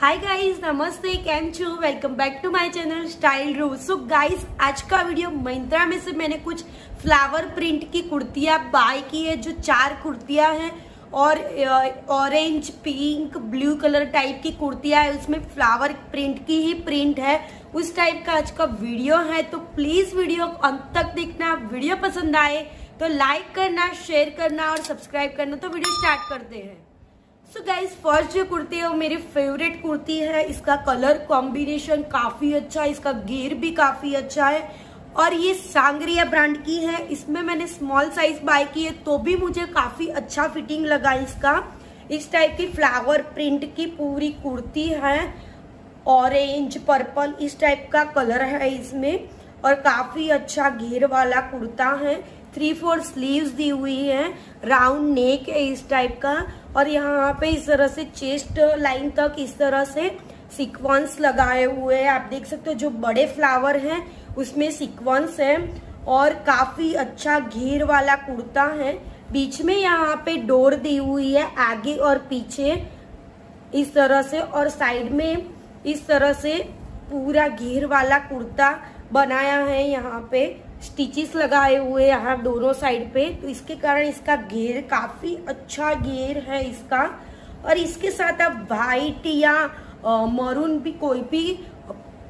हाय guys नमस्ते, कैम छू welcome back to my channel style रू सो गाइस आज का वीडियो महिंद्रा में से मैंने कुछ फ्लावर प्रिंट की कुर्तियाँ बाय की है, जो चार कुर्तियाँ हैं, और orange pink blue colour type की कुर्तियाँ है, उसमें फ्लावर प्रिंट की ही प्रिंट है। उस टाइप का आज का वीडियो है तो प्लीज़ वीडियो अंत तक देखना वीडियो पसंद आए तो लाइक करना शेयर करना और सब्सक्राइब करना। तो वीडियो स्टार्ट करते हैं। सो गाइज़ फ़र्स्ट जो कुर्ती है वो मेरी फेवरेट कुर्ती है। इसका कलर कॉम्बिनेशन काफ़ी अच्छा है। इसका घेर भी काफ़ी अच्छा है। और ये सांगरिया ब्रांड की है। इसमें मैंने स्मॉल साइज़ बाय की है तो भी मुझे काफ़ी अच्छा फिटिंग लगा इसका। इस टाइप की फ्लावर प्रिंट की पूरी कुर्ती है। ऑरेंज पर्पल इस टाइप का कलर है इसमें। और काफ़ी अच्छा घेर वाला कुर्ता है। थ्री फोर स्लीव्स दी हुई है राउंड नेक है इस टाइप का, और यहाँ पे इस तरह से चेस्ट लाइन तक इस तरह से सिक्वेंस लगाए हुए हैं। आप देख सकते हो जो बड़े फ्लावर हैं, उसमें सिक्वेंस है, और काफ़ी अच्छा घेर वाला कुर्ता है। बीच में यहाँ पे डोर दी हुई है, आगे और पीछे इस तरह से, और साइड में इस तरह से पूरा घेर वाला कुर्ता बनाया है यहाँ पे। स्टिचेस लगाए हुए यहाँ दोनों साइड पे। तो इसके कारण इसका घेर काफ़ी अच्छा घेर है इसका। और इसके साथ आप व्हाइट या मरून भी कोई भी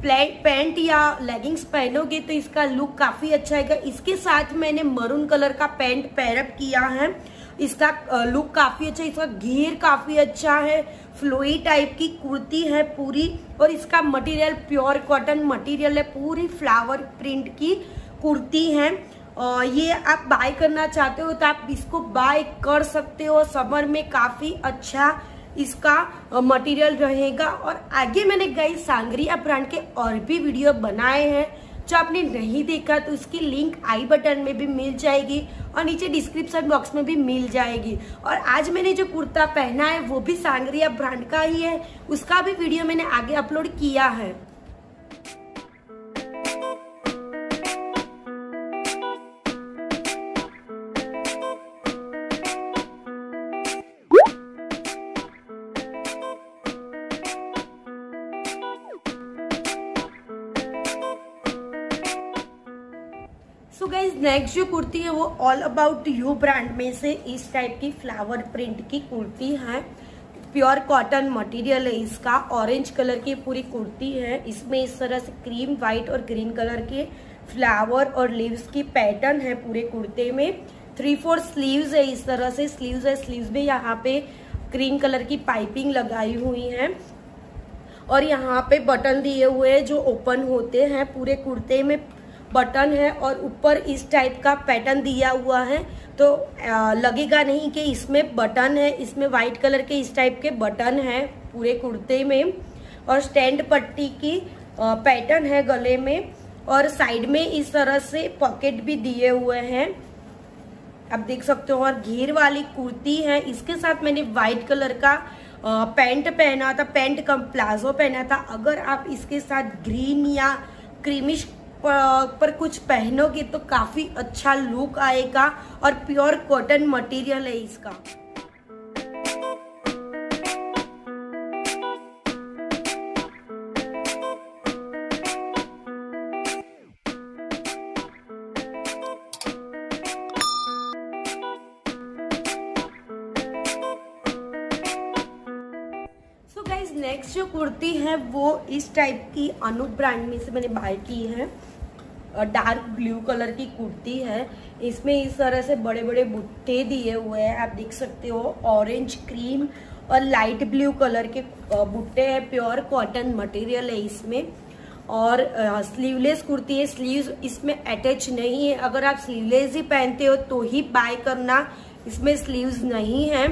प्लेट पैंट या लेगिंग्स पहनोगे तो इसका लुक काफ़ी अच्छा है इसके साथ मैंने मरून कलर का पैंट पैरअप किया है। इसका लुक काफ़ी अच्छा इसका घेर काफ़ी अच्छा है। फ्लोई टाइप की कुर्ती है पूरी। और इसका मटेरियल प्योर कॉटन मटेरियल है, पूरी फ्लावर प्रिंट की। कुर्ती है। और ये आप बाय करना चाहते हो तो आप इसको बाय कर सकते हो। समर में काफ़ी अच्छा इसका मटेरियल रहेगा। और आगे मैंने गई सांगरिया ब्रांड के और भी वीडियो बनाए हैं। जो आपने नहीं देखा तो उसकी लिंक आई बटन में भी मिल जाएगी और नीचे डिस्क्रिप्शन बॉक्स में भी मिल जाएगी। और आज मैंने जो कुर्ता पहना है वो भी सांगरिया ब्रांड का ही है। उसका भी वीडियो मैंने आगे अपलोड किया है। गाइज़ नेक्स्ट जो कुर्ती है वो ऑल अबाउट यू ब्रांड में से इस टाइप की फ्लावर प्रिंट की कुर्ती है। प्योर कॉटन मटेरियल है इसका ऑरेंज कलर की पूरी कुर्ती है। इसमें इस तरह से क्रीम व्हाइट और ग्रीन कलर के फ्लावर और लीव्स की पैटर्न है पूरे कुर्ते में। थ्री फोर स्लीव्स है इस तरह से। स्लीव्स है स्लीव्स में यहाँ पे क्रीम कलर की पाइपिंग लगाई हुई है। और यहाँ पे बटन दिए हुए हैं जो ओपन होते हैं पूरे कुर्ते में। बटन है और ऊपर इस टाइप का पैटर्न दिया हुआ है। तो लगेगा नहीं कि इसमें बटन है, इसमें व्हाइट कलर के इस टाइप के बटन है पूरे कुर्ते में। और स्टैंड पट्टी की पैटर्न है गले में। और साइड में इस तरह से पॉकेट भी दिए हुए हैं। आप देख सकते हो, और घेर वाली कुर्ती है। इसके साथ मैंने व्हाइट कलर का पैंट पहना था, पैंट कम, प्लाजो पहना था। अगर आप इसके साथ ग्रीन या क्रीमिश पर कुछ पहनोगे तो काफ़ी अच्छा लुक आएगा और प्योर कॉटन मटेरियल है इसका। नेक्स्ट जो कुर्ती है, वो इस टाइप की अनूप ब्रांड में से मैंने बाय की है। डार्क ब्लू कलर की कुर्ती है। इसमें इस तरह से बड़े बड़े बुट्टे दिए हुए हैं, आप देख सकते हो। ऑरेंज क्रीम और लाइट ब्लू कलर के बुट्टे हैं प्योर कॉटन मटेरियल है इसमें। और स्लीवलेस कुर्ती है स्लीव इसमें अटैच नहीं है। अगर आप स्लीवलेस ही पहनते हो तो ही बाय करना। इसमें स्लीव्स नहीं है।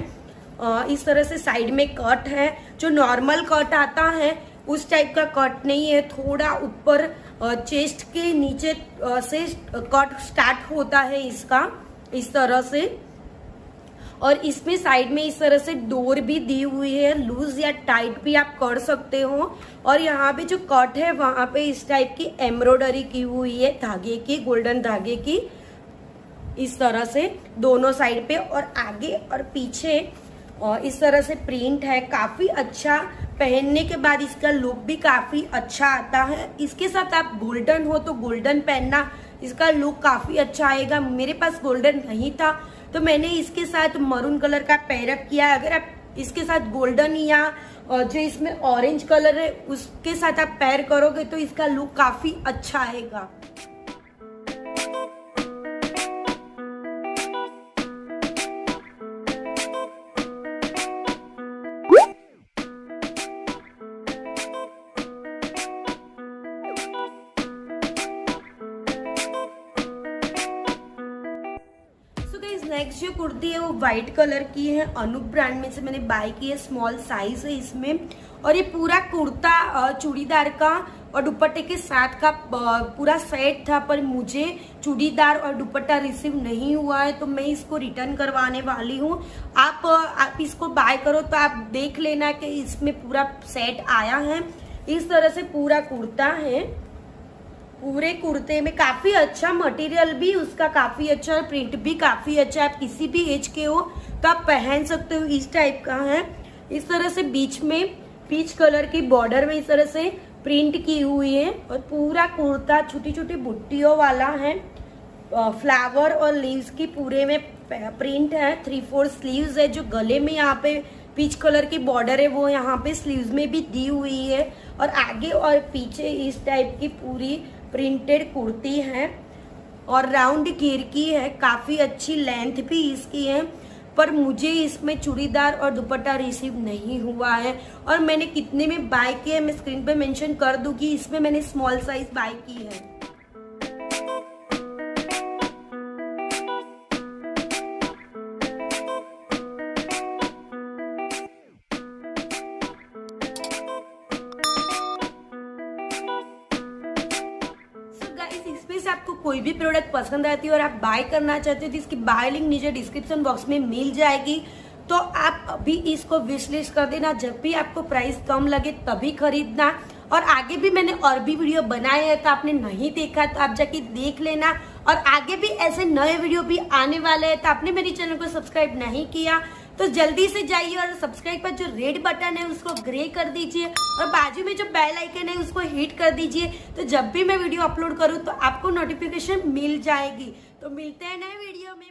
इस तरह से साइड में कट है। जो नॉर्मल कट आता है, उस टाइप का कट नहीं है। थोड़ा ऊपर चेस्ट के नीचे से कट स्टार्ट होता है इसका, इस तरह से। और इसमें साइड में इस तरह से डोर भी दी हुई है। लूज या टाइट भी आप कर सकते हो। और यहाँ पे जो कट है, वहाँ पे इस टाइप की एम्ब्रॉयडरी की हुई है, धागे की गोल्डन धागे की। इस तरह से दोनों साइड पे और आगे और पीछे और इस तरह से प्रिंट है। काफ़ी अच्छा पहनने के बाद इसका लुक भी काफ़ी अच्छा आता है। इसके साथ आप गोल्डन हो तो गोल्डन पहनना, इसका लुक काफ़ी अच्छा आएगा। मेरे पास गोल्डन नहीं था तो मैंने इसके साथ मरून कलर का पैरअप किया। अगर आप इसके साथ गोल्डन या जो इसमें ऑरेंज कलर है, उसके साथ आप पैर करोगे तो इसका लुक काफ़ी अच्छा आएगा। नेक्स्ट जो कुर्ती है वो व्हाइट कलर की है। अनूप ब्रांड में से मैंने बाय की है। स्मॉल साइज़ है इसमें। और ये पूरा कुर्ता चूड़ीदार का और दुपट्टे के साथ का पूरा सेट था, पर मुझे चूड़ीदार और दुपट्टा रिसीव नहीं हुआ है तो मैं इसको रिटर्न करवाने वाली हूँ। आप आप इसको बाय करो तो आप देख लेना कि इसमें पूरा सेट आया है। इस तरह से पूरा कुर्ता है। पूरे कुर्ते में काफ़ी अच्छा मटेरियल भी, उसका काफ़ी अच्छा है प्रिंट भी, काफ़ी अच्छा है आप किसी भी एज के हो तो आप पहन सकते हो, इस टाइप का है। इस तरह से बीच में पीच कलर की बॉर्डर में इस तरह से प्रिंट की हुई है, और पूरा कुर्ता छोटी छोटी बुट्टियों वाला है। फ्लावर और लीव्स की पूरे में प्रिंट है थ्री फोर स्लीव्स है, जो गले में यहाँ पे पीच कलर की बॉर्डर है, वो यहाँ पे स्लीव्स में भी दी हुई है। और आगे और पीछे इस टाइप की पूरी प्रिंटेड कुर्ती है और राउंड घेर की है। काफ़ी अच्छी लेंथ भी इसकी है, पर मुझे इसमें चूड़ीदार और दुपट्टा रिसीव नहीं हुआ है। और मैंने कितने में बाय किया है, मैं स्क्रीन पे मेंशन कर दूँगी। इसमें मैंने स्मॉल साइज़ बाय की है। कोई भी प्रोडक्ट पसंद आती है और आप बाय करना चाहते हो इसकी बाय लिंक नीचे डिस्क्रिप्शन बॉक्स में मिल जाएगी तो आप अभी इसको विश लिस्ट कर देना। जब भी आपको प्राइस कम लगे, तभी खरीदना। और आगे भी मैंने और भी वीडियो बनाए हैं तो आपने नहीं देखा तो आप जाके देख लेना। और आगे भी ऐसे नए वीडियो भी आने वाले हैं तो आपने मेरे चैनल को सब्सक्राइब नहीं किया तो जल्दी से जाइए और सब्सक्राइब पर जो रेड बटन है, उसको ग्रे कर दीजिए और बाजू में जो बेल आइकन है, उसको हिट कर दीजिए। तो जब भी मैं वीडियो अपलोड करूँ तो आपको नोटिफिकेशन मिल जाएगी। तो मिलते हैं नए वीडियो में।